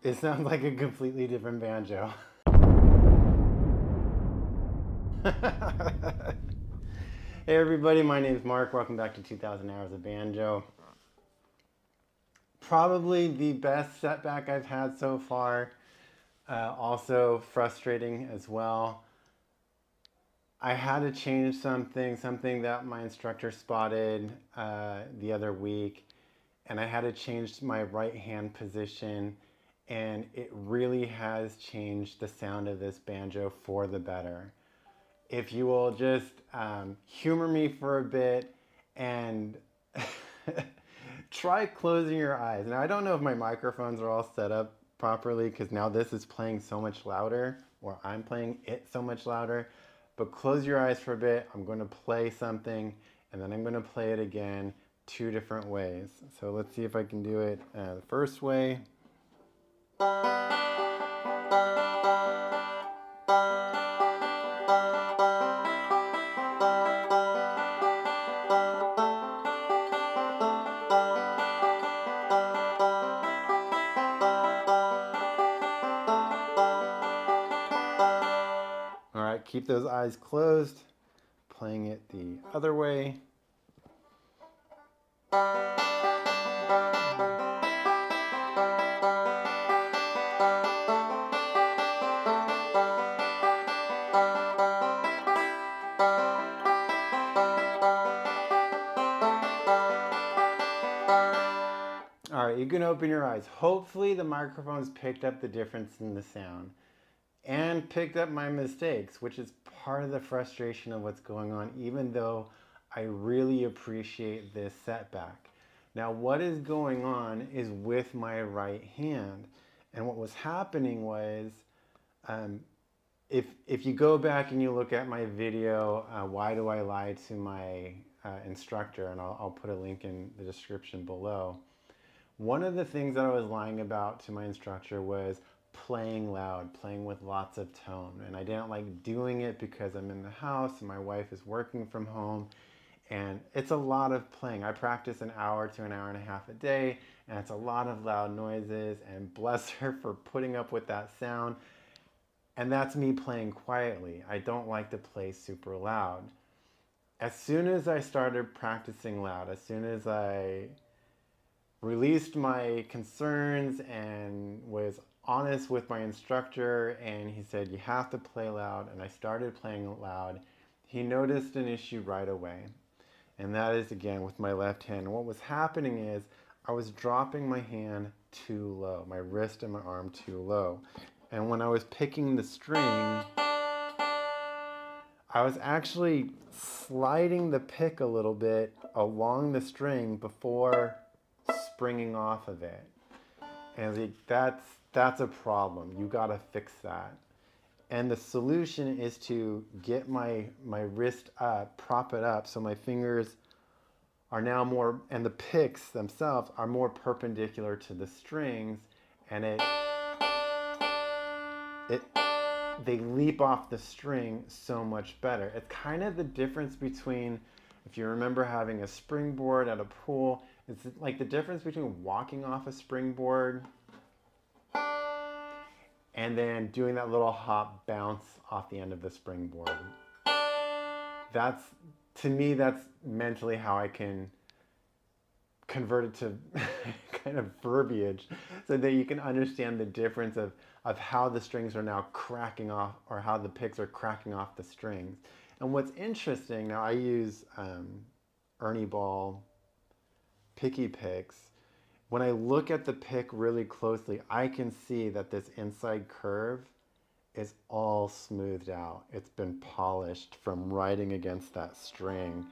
It sounds like a completely different banjo. hey everybody, my name is Mark. Welcome back to 2000 Hours of Banjo. Probably the best setback I've had so far. Uh, also frustrating as well. I had to change something, something that my instructor spotted uh, the other week, and I had to change my right hand position, and it really has changed the sound of this banjo for the better. If you will just um, humor me for a bit and try closing your eyes. Now, I don't know if my microphones are all set up properly because now this is playing so much louder, or I'm playing it so much louder but close your eyes for a bit. I'm going to play something and then I'm going to play it again two different ways. So let's see if I can do it uh, the first way. Keep those eyes closed, playing it the other way. Can open your eyes. Hopefully the microphone's picked up the difference in the sound and picked up my mistakes, which is part of the frustration of what's going on, even though I really appreciate this setback. Now, what is going on is with my right hand. And what was happening was, um, if, if you go back and you look at my video, uh, Why Do I Lie to My uh, Instructor, and I'll, I'll put a link in the description below. One of the things that I was lying about to my instructor was playing loud, playing with lots of tone. And I didn't like doing it because I'm in the house and my wife is working from home. And it's a lot of playing. I practice an hour to an hour and a half a day, and it's a lot of loud noises. And bless her for putting up with that sound. And that's me playing quietly. I don't like to play super loud. As soon as I started practicing loud, as soon as I released my concerns and was honest with my instructor and he said, You have to play loud. And I started playing loud. He noticed an issue right away. And that is again with my left hand. And what was happening is I was dropping my hand too low, my wrist and my arm too low. And when I was picking the string, I was actually sliding the pick a little bit along the string before springing off of it. And that's that's a problem. You got to fix that. And the solution is to get my, my wrist up, prop it up so my fingers are now more, and the picks themselves are more perpendicular to the strings and it, it, they leap off the string so much better. It's kind of the difference between, if you remember having a springboard at a pool, it's like the difference between walking off a springboard and then doing that little hop bounce off the end of the springboard. That's, to me, that's mentally how I can convert it to kind of verbiage so that you can understand the difference of, of how the strings are now cracking off or how the picks are cracking off the strings. And what's interesting, now I use um, Ernie Ball picky picks when I look at the pick really closely, I can see that this inside curve is all smoothed out. It's been polished from riding against that string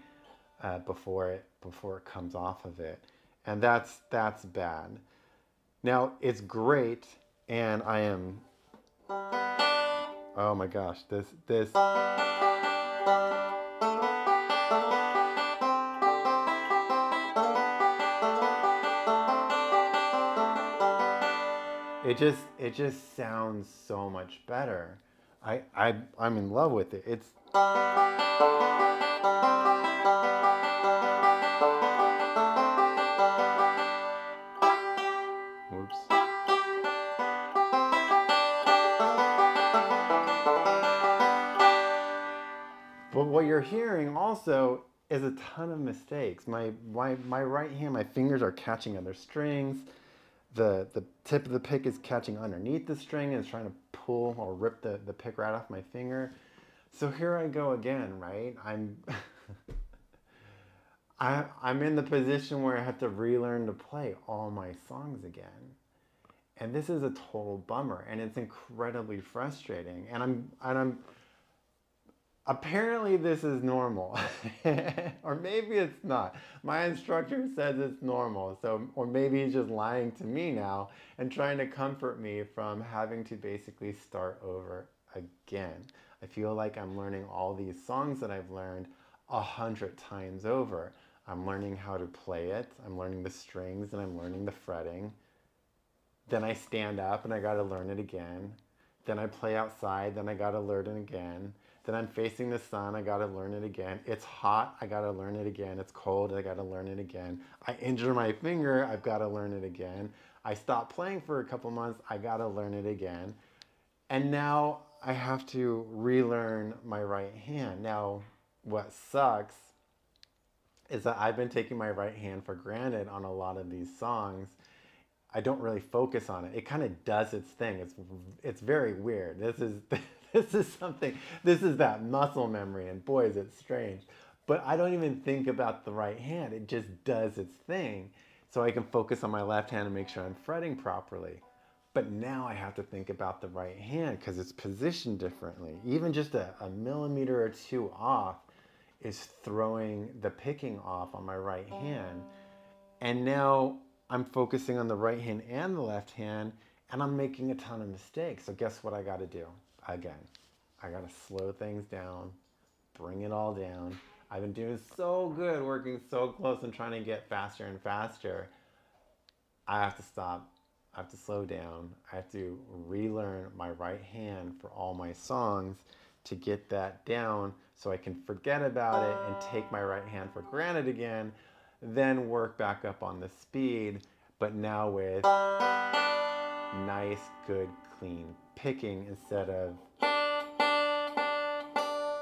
uh, before it before it comes off of it, and that's that's bad. Now it's great, and I am. Oh my gosh, this this. It just it just sounds so much better. I, I I'm in love with it. It's Whoops. But what you're hearing also is a ton of mistakes. My, my, my right hand, my fingers are catching other strings. The, the tip of the pick is catching underneath the string and it's trying to pull or rip the, the pick right off my finger. So here I go again, right? I'm I, I'm in the position where I have to relearn to play all my songs again. And this is a total bummer and it's incredibly frustrating. And I'm and I'm apparently this is normal. or maybe it's not. My instructor says it's normal. So or maybe he's just lying to me now and trying to comfort me from having to basically start over again. I feel like I'm learning all these songs that I've learned a hundred times over. I'm learning how to play it. I'm learning the strings and I'm learning the fretting. Then I stand up and I got to learn it again. Then I play outside, then I got to learn it again. Then I'm facing the sun, I got to learn it again. It's hot, I got to learn it again. It's cold, I got to learn it again. I injure my finger, I've got to learn it again. I stop playing for a couple months, I got to learn it again. And now I have to relearn my right hand. Now, what sucks is that I've been taking my right hand for granted on a lot of these songs. I don't really focus on it. It kind of does its thing. It's it's very weird. This is this is something. This is that muscle memory, and boy, is it strange. But I don't even think about the right hand. It just does its thing, so I can focus on my left hand and make sure I'm fretting properly. But now I have to think about the right hand because it's positioned differently. Even just a, a millimeter or two off is throwing the picking off on my right oh. hand. And now I'm focusing on the right hand and the left hand, and I'm making a ton of mistakes. So, guess what I got to do? Again, I got to slow things down, bring it all down. I've been doing so good, working so close and trying to get faster and faster. I have to stop. I have to slow down. I have to relearn my right hand for all my songs to get that down so I can forget about it and take my right hand for granted again, then work back up on the speed, but now with nice, good, clean picking instead of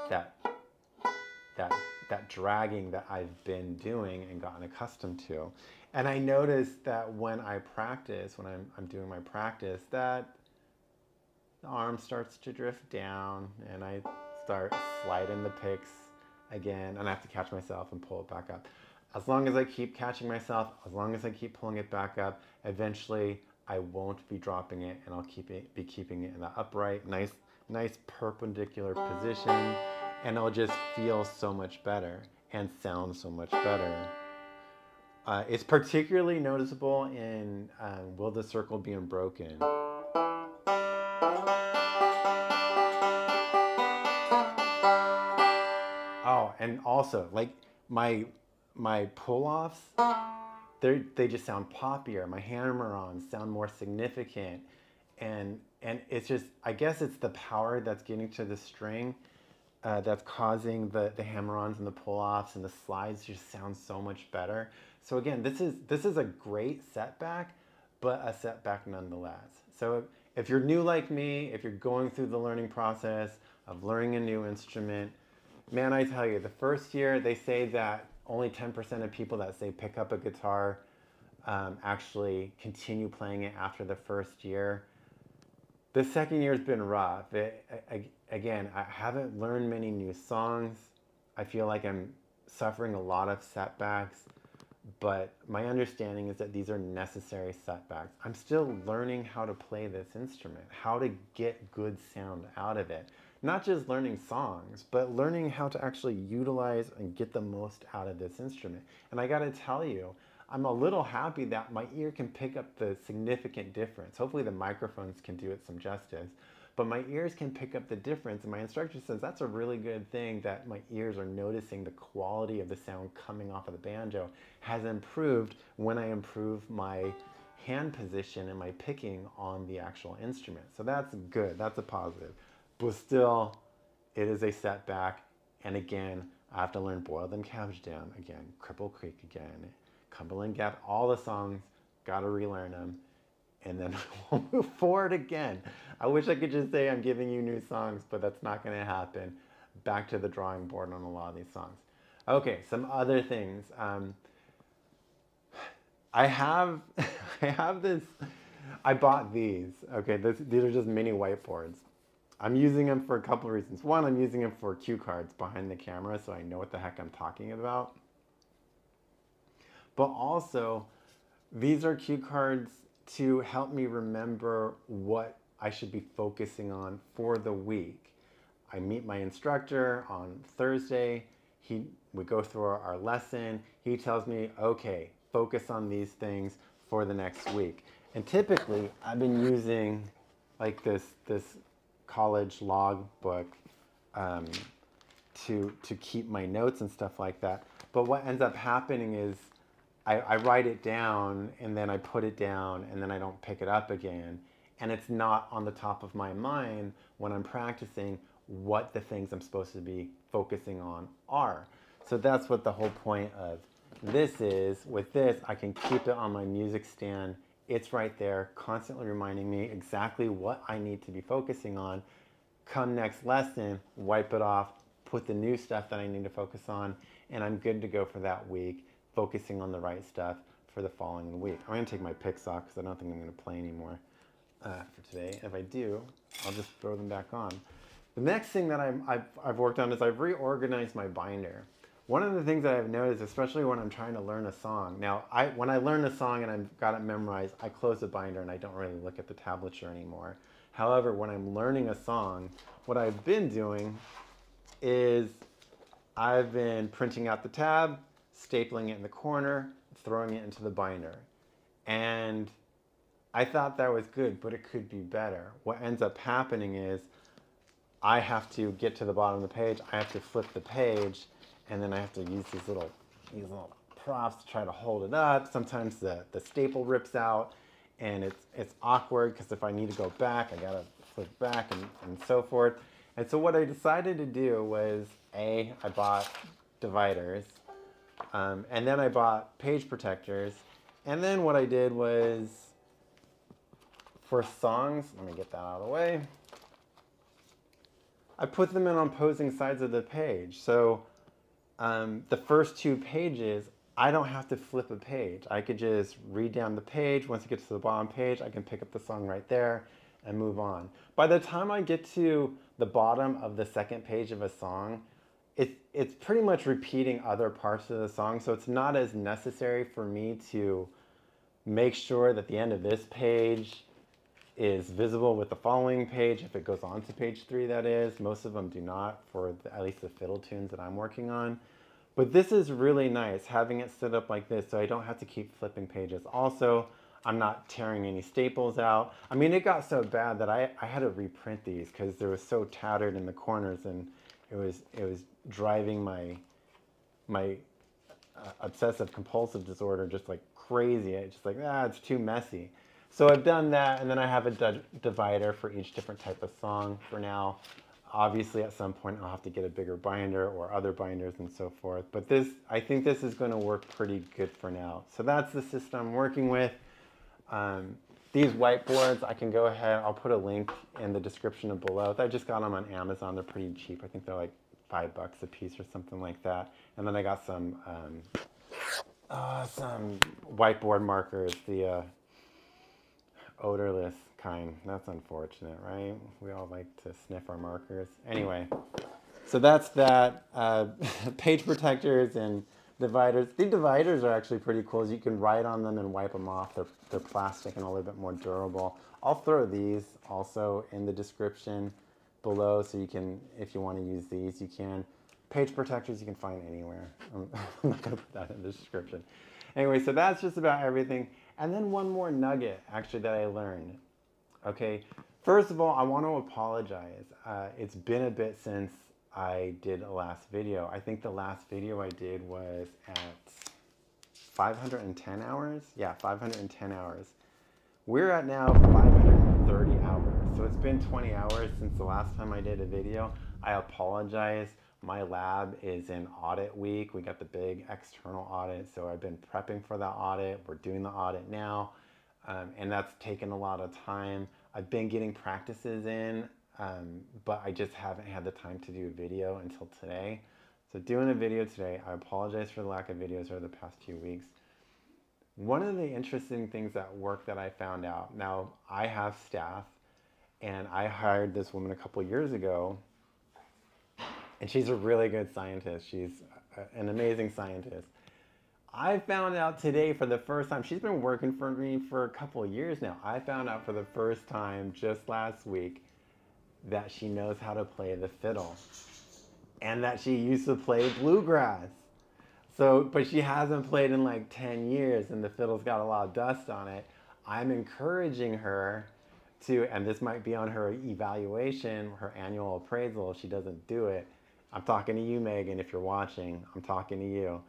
that that that dragging that I've been doing and gotten accustomed to. And I noticed that when I practice, when I'm, I'm doing my practice, that the arm starts to drift down and I start sliding the picks again and I have to catch myself and pull it back up. As long as I keep catching myself, as long as I keep pulling it back up, eventually I won't be dropping it and I'll keep it be keeping it in the upright, nice nice perpendicular position and it'll just feel so much better and sound so much better. Uh, it's particularly noticeable in um, Will the Circle Be Unbroken. Oh, and also like my my pull-offs they they just sound poppier my hammer-ons sound more significant. And and it's just i guess it's the power that's getting to the string uh, that's causing the the hammer-ons and the pull-offs and the slides just sound so much better. So again this is this is a great setback but a setback nonetheless. So if, if you're new like me if you're going through the learning process of learning a new instrument man, I tell you, the first year they say that only 10% of people that say pick up a guitar um, actually continue playing it after the first year. The second year's been rough. It, I, again, I haven't learned many new songs. I feel like I'm suffering a lot of setbacks, but my understanding is that these are necessary setbacks. I'm still learning how to play this instrument, how to get good sound out of it not just learning songs, but learning how to actually utilize and get the most out of this instrument. And I gotta tell you, I'm a little happy that my ear can pick up the significant difference. Hopefully the microphones can do it some justice, but my ears can pick up the difference. And my instructor says that's a really good thing that my ears are noticing the quality of the sound coming off of the banjo has improved when I improve my hand position and my picking on the actual instrument. So that's good, that's a positive but still, it is a setback. And again, I have to learn Boil Them Cabbage Down again, Cripple Creek again, Cumberland Gap, all the songs, gotta relearn them. And then we'll move forward again. I wish I could just say I'm giving you new songs, but that's not gonna happen. back to the drawing board on a lot of these songs. Okay, some other things. Um, I have, I have this. I bought these. Okay, this, these are just mini whiteboards. I'm using them for a couple of reasons. One, I'm using them for cue cards behind the camera, so I know what the heck I'm talking about. But also, these are cue cards to help me remember what I should be focusing on for the week. I meet my instructor on Thursday. He, we go through our, our lesson. He tells me, okay, focus on these things for the next week. And typically, I've been using like this this college log book um, to to keep my notes and stuff like that. But what ends up happening is I, I write it down and then I put it down and then I don't pick it up again. And it's not on the top of my mind when I'm practicing what the things I'm supposed to be focusing on are. So that's what the whole point of this is. With this, I can keep it on my music stand. It's right there, constantly reminding me exactly what I need to be focusing on. Come next lesson, wipe it off, put the new stuff that I need to focus on, and I'm good to go for that week focusing on the right stuff for the following week. I'm going to take my picks off because I don't think I'm going to play anymore uh, for today. If I do, I'll just throw them back on. The next thing that I'm, I've, I've worked on is I've reorganized my binder. One of the things that I've noticed, especially when I'm trying to learn a song, now I, when I learn a song and I've got it memorized, I close the binder and I don't really look at the tablature anymore. However, when I'm learning a song, what I've been doing is I've been printing out the tab, stapling it in the corner, throwing it into the binder. And I thought that was good, but it could be better. What ends up happening is I have to get to the bottom of the page, I have to flip the page, and then I have to use these little, these little props to try to hold it up. Sometimes the, the staple rips out and it's, it's awkward because if I need to go back, I gotta flip back and, and so forth. And so what I decided to do was A, I bought dividers um, and then I bought page protectors. And then what I did was for songs, let me get that out of the way. I put them in on opposing sides of the page. So um, the first two pages, I don't have to flip a page. I could just read down the page. Once it gets to the bottom page, I can pick up the song right there and move on. By the time I get to the bottom of the second page of a song, it's it's pretty much repeating other parts of the song, so it's not as necessary for me to make sure that the end of this page is visible with the following page. If it goes on to page three that is. Most of them do not for the, at least the fiddle tunes that i'm working on. But this is really nice having it set up like this so i don't have to keep flipping pages. Also i'm not tearing any staples out. I mean it got so bad that i, I had to reprint these because they were so tattered in the corners and it was it was driving my my uh, obsessive compulsive disorder just like crazy. It's just like ah, it's too messy. So I've done that, and then I have a divider for each different type of song for now. Obviously, at some point, I'll have to get a bigger binder or other binders and so forth. But this, I think this is going to work pretty good for now. So that's the system I'm working with. Um, these whiteboards, I can go ahead, I'll put a link in the description below. I just got them on Amazon. They're pretty cheap. I think they're like five bucks a piece or something like that. And then I got some um, uh, some whiteboard markers, the uh, odorless kind. That's unfortunate, right? We all like to sniff our markers. Anyway, so that's that. Uh, page protectors and dividers. The dividers are actually pretty cool. You can write on them and wipe them off. They're, they're plastic and a little bit more durable. I'll throw these also in the description below so you can, if you want to use these, you can. Page protectors you can find anywhere. I'm, I'm not going to put that in the description. Anyway, so that's just about everything. And then one more nugget actually that I learned. Okay, first of all, I want to apologize. Uh, it's been a bit since I did a last video. I think the last video I did was at 510 hours. Yeah, 510 hours. We're at now 530 hours. So it's been 20 hours since the last time I did a video. I apologize. My lab is in audit week. We got the big external audit. So I've been prepping for that audit. We're doing the audit now. Um, and that's taken a lot of time. I've been getting practices in um, but I just haven't had the time to do a video until today. So doing a video today, I apologize for the lack of videos over the past few weeks. One of the interesting things at work that I found out, now I have staff and I hired this woman a couple years ago and she's a really good scientist. She's an amazing scientist. I found out today for the first time, she's been working for me for a couple years now. I found out for the first time just last week that she knows how to play the fiddle and that she used to play bluegrass. So, but she hasn't played in like 10 years and the fiddle's got a lot of dust on it. I'm encouraging her to, and this might be on her evaluation, her annual appraisal if she doesn't do it. I'm talking to you, Megan, if you're watching, I'm talking to you.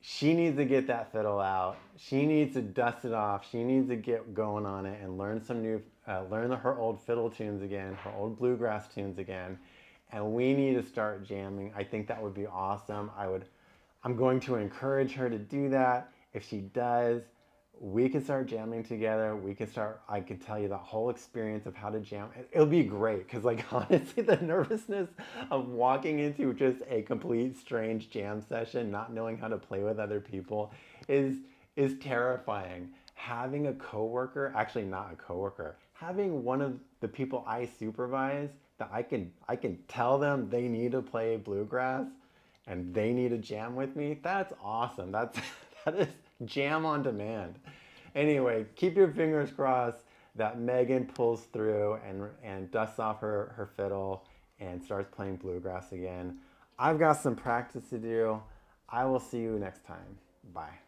She needs to get that fiddle out. She needs to dust it off. She needs to get going on it and learn some new, uh, learn her old fiddle tunes again, her old bluegrass tunes again. And we need to start jamming. I think that would be awesome. I would, I'm going to encourage her to do that. If she does, we can start jamming together. We can start, I can tell you the whole experience of how to jam. It'll be great because, like, honestly, the nervousness of walking into just a complete strange jam session, not knowing how to play with other people, is is terrifying. Having a coworker, actually not a coworker, having one of the people I supervise that I can I can tell them they need to play bluegrass and they need to jam with me. That's awesome. That's that is jam on demand. Anyway, keep your fingers crossed that Megan pulls through and, and dusts off her, her fiddle and starts playing bluegrass again. I've got some practice to do. I will see you next time. Bye.